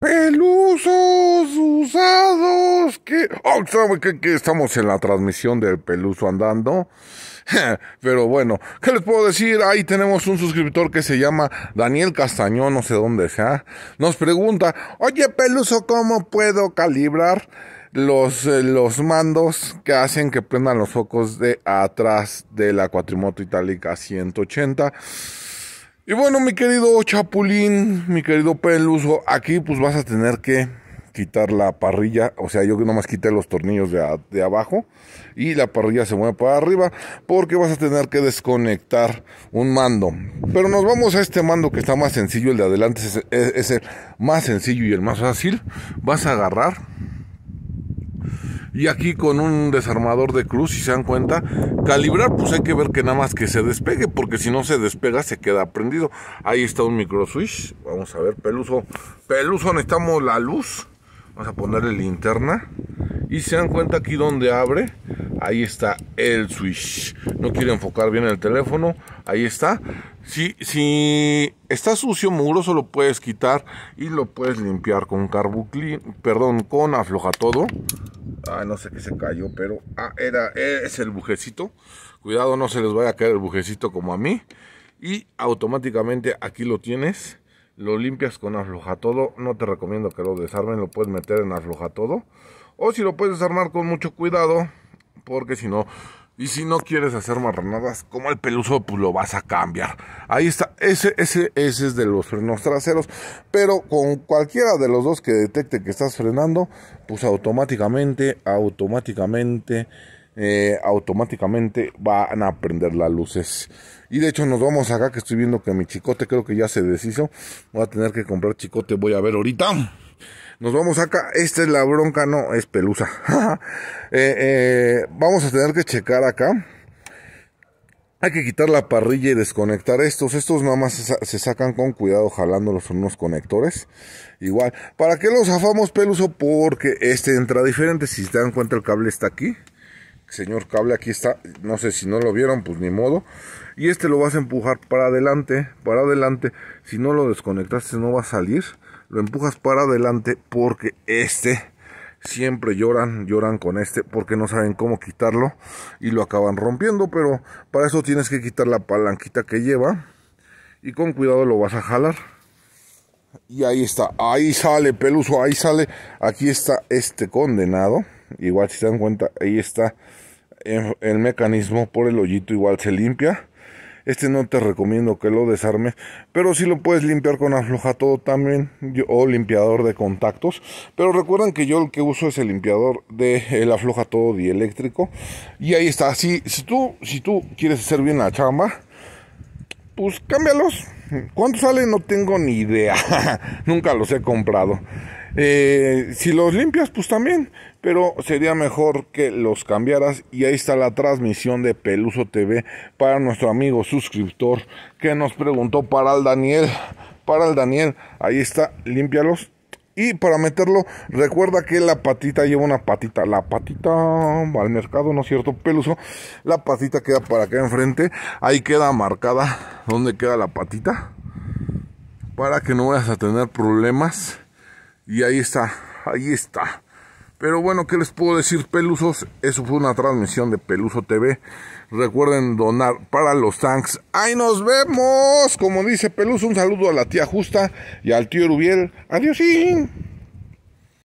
Pelusos usados que... Oh. Que estamos en la transmisión del Peluso andando. Pero bueno, ¿qué les puedo decir? Ahí tenemos un suscriptor que se llama Daniel Castañón, no sé dónde sea. Nos pregunta, oye Peluso, ¿cómo puedo calibrar los, eh, los mandos que hacen que prendan los focos de atrás de la cuatrimoto itálica 180? Y bueno, mi querido Chapulín, mi querido Peluso, aquí pues vas a tener que quitar la parrilla, o sea, yo nomás quité los tornillos de, de, abajo y la parrilla se mueve para arriba porque vas a tener que desconectar un mando. Pero nos vamos a este mando que está más sencillo, el de adelante es, es el más sencillo y el más fácil. Vas a agarrar y aquí con un desarmador de cruz, si se dan cuenta, calibrar, pues hay que ver que nada más que se despegue, porque si no se despega se queda prendido. Ahí está un micro switch. Vamos a ver, peluso. Peluso, necesitamos la luz. Vamos a ponerle linterna. Y se dan cuenta aquí donde abre, ahí está el switch. No quiere enfocar bien el teléfono, ahí está. Si, si está sucio, mugroso, lo puedes quitar y lo puedes limpiar con carbuclin, perdón, con afloja todo. Ay, no sé qué se cayó, pero ah, era, es el bujecito. Cuidado, no se les vaya a caer el bujecito como a mí. Y automáticamente aquí lo tienes. Lo limpias con afloja todo. No te recomiendo que lo desarmen, lo puedes meter en afloja todo. O si lo puedes desarmar con mucho cuidado, porque si no, y si no quieres hacer marranadas, como el peluso, pues lo vas a cambiar. Ahí está, ese, ese, ese es de los frenos traseros. Pero con cualquiera de los dos que detecte que estás frenando, pues automáticamente, automáticamente, eh, automáticamente van a prender las luces. Y de hecho nos vamos acá que estoy viendo que mi chicote creo que ya se deshizo. Voy a tener que comprar chicote, voy a ver ahorita. Nos vamos acá. Esta es la bronca, no, es pelusa. eh, eh, vamos a tener que checar acá. Hay que quitar la parrilla y desconectar estos. Estos nada más se, sacan con cuidado jalándolos en unos conectores. Igual. ¿Para qué los zafamos peluso? Porque este entra diferente. Si se dan cuenta el cable está aquí. Señor cable aquí está. No sé si no lo vieron, pues ni modo. Y este lo vas a empujar para adelante. Para adelante. Si no lo desconectaste no va a salir lo empujas para adelante porque este siempre lloran, lloran con este porque no saben cómo quitarlo y lo acaban rompiendo, pero para eso tienes que quitar la palanquita que lleva y con cuidado lo vas a jalar. Y ahí está, ahí sale peluso, ahí sale, aquí está este condenado, igual si se dan cuenta, ahí está el mecanismo por el hoyito, igual se limpia este no te recomiendo que lo desarmes, pero si lo puedes limpiar con afloja todo también o limpiador de contactos. Pero recuerden que yo el que uso es el limpiador de el afloja todo dieléctrico. Y ahí está. Si, si, tú, si tú quieres hacer bien la chamba, pues cámbialos. ¿Cuánto sale? No tengo ni idea. Nunca los he comprado. Eh, si los limpias, pues también, pero sería mejor que los cambiaras. Y ahí está la transmisión de Peluso TV para nuestro amigo suscriptor que nos preguntó para el Daniel. Para el Daniel, ahí está, límpialos. Y para meterlo, recuerda que la patita lleva una patita. La patita al mercado, ¿no es cierto? Peluso. La patita queda para acá enfrente. Ahí queda marcada donde queda la patita. Para que no vayas a tener problemas y ahí está, ahí está. Pero bueno, ¿qué les puedo decir, Pelusos? Eso fue una transmisión de Peluso TV. Recuerden donar para los tanks. ¡Ahí nos vemos! Como dice Peluso, un saludo a la tía Justa y al tío Rubiel. ¡Adiós!